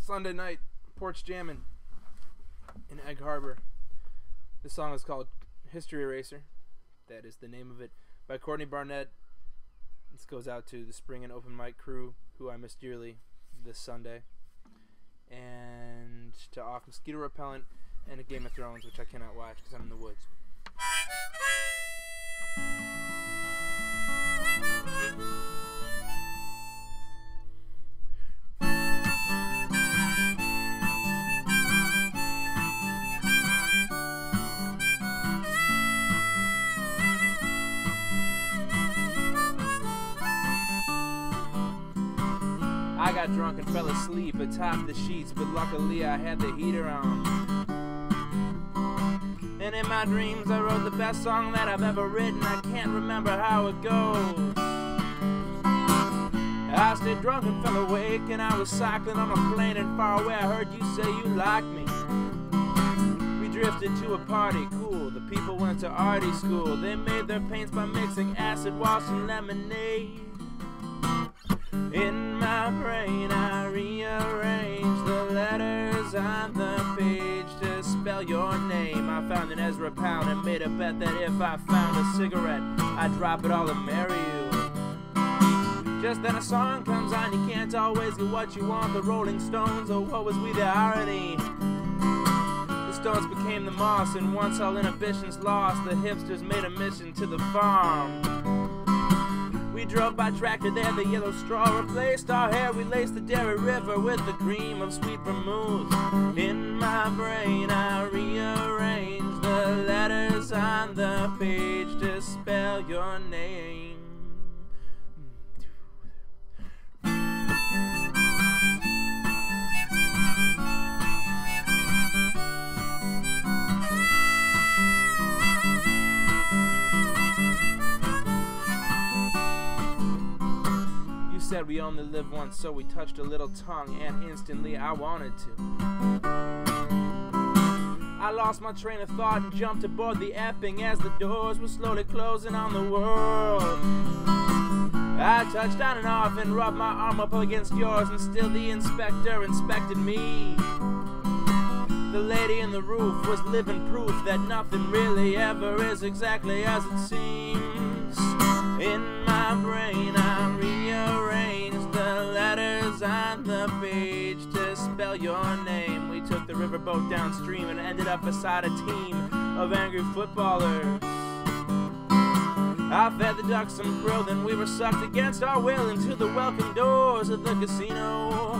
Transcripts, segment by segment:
Sunday night, porch jamming in Egg Harbor. This song is called History Eraser. That is the name of it. By Courtney Barnett. This goes out to the Spring Inn open mic crew, who I miss dearly this Sunday. And to Off Mosquito Repellent and a Game of Thrones, which I cannot watch because I'm in the woods. I got drunk and fell asleep atop the sheets, but luckily I had the heater on. And in my dreams, I wrote the best song that I've ever written. I can't remember how it goes. I stayed drunk and fell awake, and I was cycling on a plane and far away. I heard you say you liked me. We drifted to a party, cool. The people went to arty school. They made their paints by mixing acid wash and lemonade. In my brain, I rearrange the letters on the page to spell your name. I found an Ezra Pound and made a bet that if I found a cigarette, I'd drop it all and marry you. Just then a song comes on, you can't always get what you want. The Rolling Stones, oh, what was we the irony? The Stones became the moss, and once all inhibitions lost, the hipsters made a mission to the farm. We drove by tractor there, the yellow straw replaced our hair. We laced the Derwent River with the cream of sweet vermouth. In my brain, I rearrange the letters on the page to spell your name. Said we only live once, so we touched a little tongue, and instantly I wanted to. I lost my train of thought and jumped aboard the Epping as the doors were slowly closing on the world. I touched down and off and rubbed my arm up against yours, and still the inspector inspected me. The lady in the roof was living proof that nothing really ever is exactly as it seems. In my brain, I the page to spell your name. We took the riverboat downstream and ended up beside a team of angry footballers. I fed the ducks some krill, then we were sucked against our will into the welcome doors of the casino.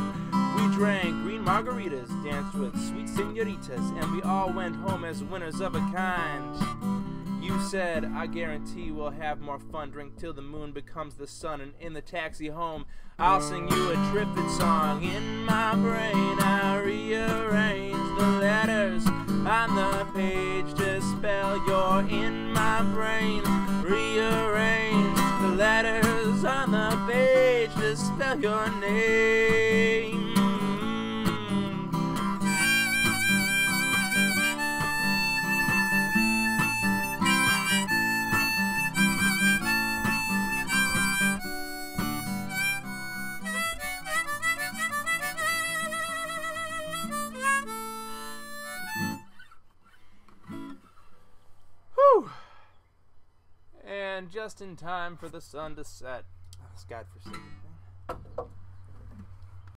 We drank green margaritas, danced with sweet senoritas, and we all went home as winners of a kind. You said, I guarantee we'll have more fun. Drink till the moon becomes the sun, and in the taxi home, I'll sing you a drifted song. In my brain, I rearrange the letters on the page to spell your in my brain. Rearrange the letters on the page to spell your name. Whew. And just in time for the sun to set. Oh, this godforsaken thing.